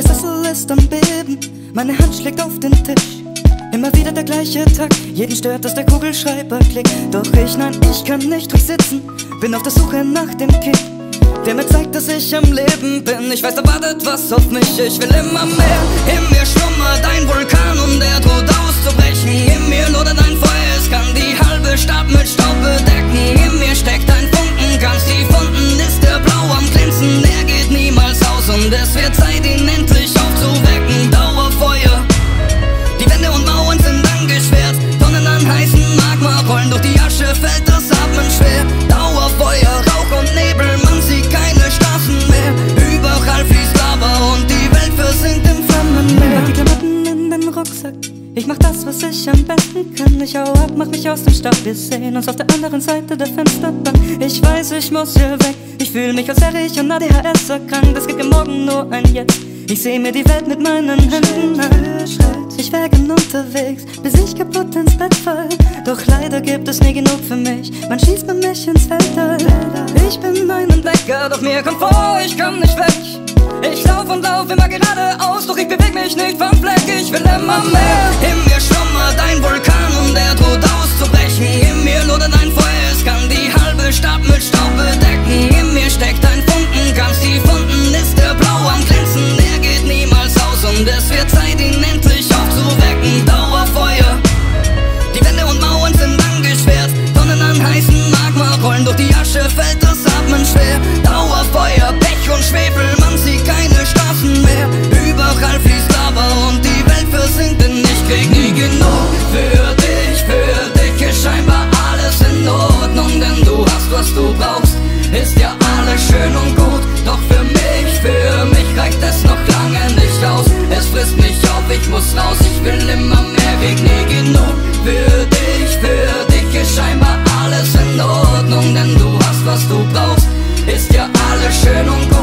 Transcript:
Der Sessel ist am Beben, meine Hand schlägt auf den Tisch. Immer wieder der gleiche Tag, jeden stört, dass der Kugelschreiber klickt. Doch ich, nein, ich kann nicht ruhig sitzen, bin auf der Suche nach dem Kick. Der mir zeigt, dass ich am Leben bin. Ich weiß, da wartet was auf mich, ich will immer mehr. In mir schlummert Asche, fällt das Atmen schwer. Dauerfeuer, Rauch und Nebel, man sieht keine Straßen mehr. Überall fließt Lava und die Welt versinkt im Flammenmeer. Die Klamotten in den Rucksack. Ich mach das, was ich am besten kann. Ich hau ab, mach mich aus dem Staub. Wir sehen uns auf der anderen Seite der Fensterbank. Ich weiß, ich muss hier weg. Ich fühle mich, als wäre ich an ADHS erkrankt. Es gibt im Morgen nur ein Jetzt. Ich seh mir die Welt mit meinen Händen an. Ich wäre gern unterwegs, bis ich kaputt ins Bett fall. Doch leider gibt es nie genug für mich. Man schießt bei mich ins Weltall. Ich bin mein Entdecker, doch mir kommt vor, ich komm nicht weg. Ich lauf und lauf immer geradeaus, doch ich beweg mich nicht vom Fleck. Ich will immer mehr. In mir schlummert ein Vulkan und er droht auszubrechen. In mir lodert ein schön und gut, doch für mich, für mich reicht es noch lange nicht aus. Es frisst mich auf, ich muss raus, ich will immer mehr Weg, nie genug. Für dich, für dich ist scheinbar alles in Ordnung, denn du hast, was du brauchst. Ist ja alles schön und gut.